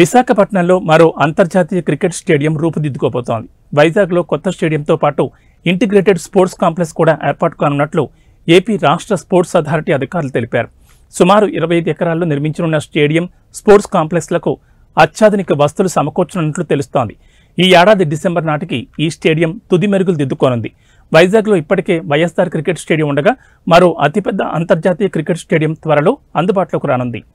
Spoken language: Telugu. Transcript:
విశాఖపట్నంలో మరో అంతర్జాతీయ క్రికెట్ స్టేడియం రూపుదిద్దుకోబోతోంది. వైజాగ్లో కొత్త స్టేడియంతో పాటు ఇంటిగ్రేటెడ్ స్పోర్ట్స్ కాంప్లెక్స్ కూడా ఏర్పాటు కానున్నట్లు ఏపీ రాష్ట్ర స్పోర్ట్స్ అథారిటీ అధికారులు తెలిపారు. సుమారు ఇరవై ఐదు ఎకరాల్లో నిర్మించనున్న స్టేడియం స్పోర్ట్స్ కాంప్లెక్స్లకు అత్యాధునిక వస్తువులు సమకూర్చనున్నట్లు తెలుస్తోంది. ఈ ఏడాది డిసెంబర్ నాటికి ఈ స్టేడియం తుది మెరుగులు దిద్దుకోనుంది. వైజాగ్లో ఇప్పటికే వైఎస్ఆర్ క్రికెట్ స్టేడియం ఉండగా మరో అతిపెద్ద అంతర్జాతీయ క్రికెట్ స్టేడియం త్వరలో అందుబాటులోకి రానుంది.